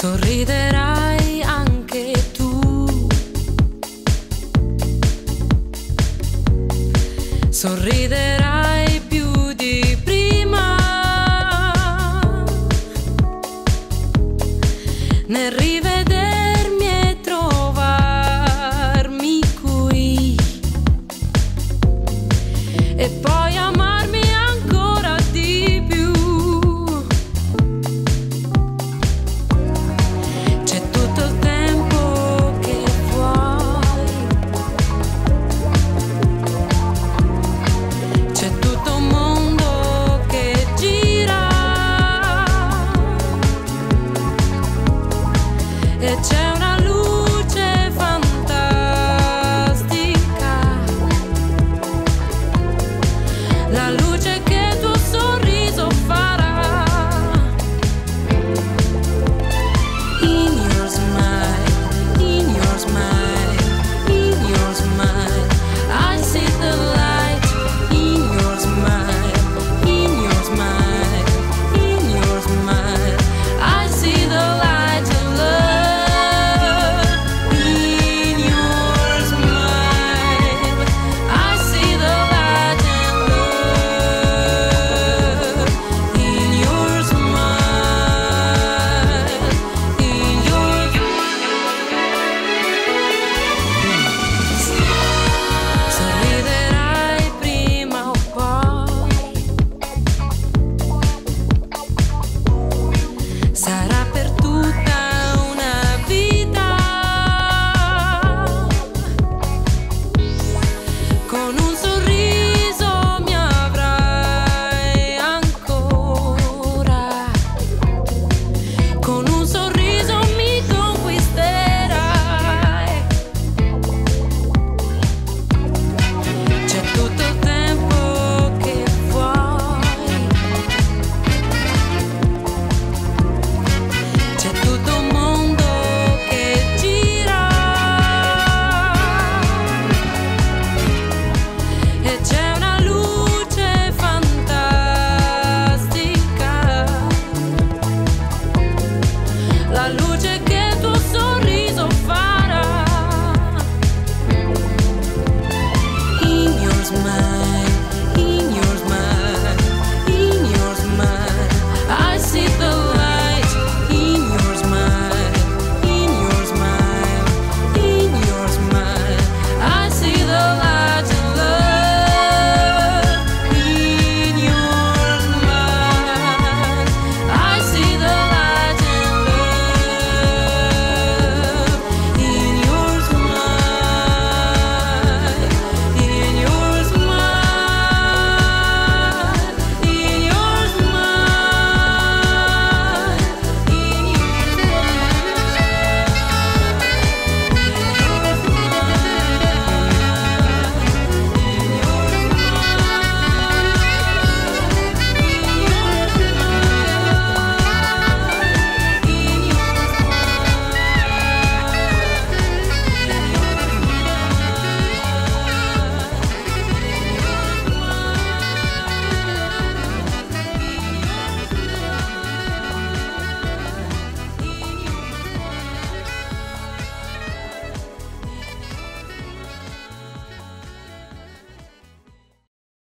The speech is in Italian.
sorriderai anche tu. Sorriderai più di prima. Nel rivedermi e trovarmi qui. E poi It turns